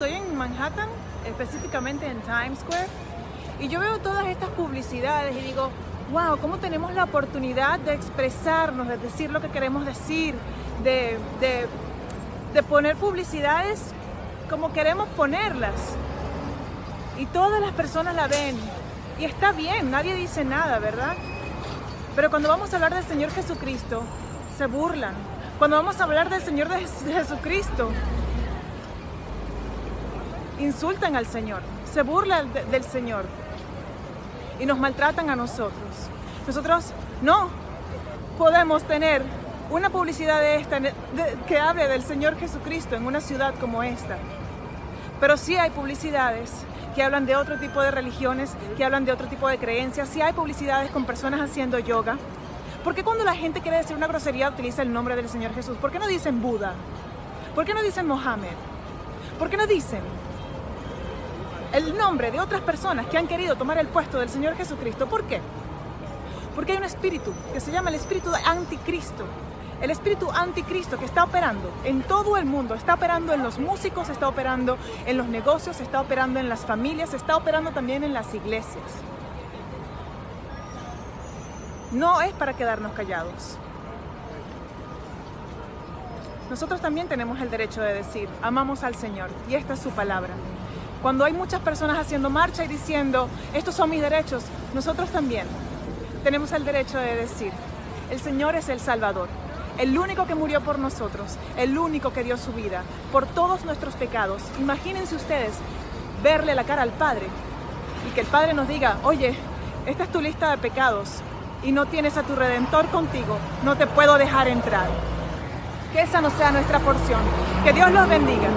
Estoy en Manhattan, específicamente en Times Square, y yo veo todas estas publicidades y digo, wow, ¿cómo tenemos la oportunidad de expresarnos, de decir lo que queremos decir, de, de, de poner publicidades como queremos ponerlas? Y todas las personas la ven. Y está bien, nadie dice nada, ¿verdad? Pero cuando vamos a hablar del Señor Jesucristo, se burlan. Cuando vamos a hablar del Señor Jesucristo, insultan al Señor, se burlan de, del Señor y nos maltratan a nosotros. Nosotros no podemos tener una publicidad de esta que hable del Señor Jesucristo en una ciudad como esta. Pero sí hay publicidades que hablan de otro tipo de religiones, que hablan de otro tipo de creencias, sí hay publicidades con personas haciendo yoga. ¿Por qué cuando la gente quiere decir una grosería utiliza el nombre del Señor Jesús? ¿Por qué no dicen Buda? ¿Por qué no dicen Mohammed? ¿Por qué no dicen el nombre de otras personas que han querido tomar el puesto del Señor Jesucristo. ¿Por qué? Porque hay un espíritu que se llama el espíritu anticristo. El espíritu anticristo que está operando en todo el mundo, está operando en los músicos, está operando en los negocios, está operando en las familias, está operando también en las iglesias. No es para quedarnos callados. Nosotros también tenemos el derecho de decir, amamos al Señor y esta es su palabra. Cuando hay muchas personas haciendo marcha y diciendo, estos son mis derechos, nosotros también tenemos el derecho de decir, el Señor es el Salvador, el único que murió por nosotros, el único que dio su vida por todos nuestros pecados. Imagínense ustedes verle la cara al Padre y que el Padre nos diga, oye, esta es tu lista de pecados y no tienes a tu Redentor contigo, no te puedo dejar entrar. Que esa no sea nuestra porción. Que Dios los bendiga.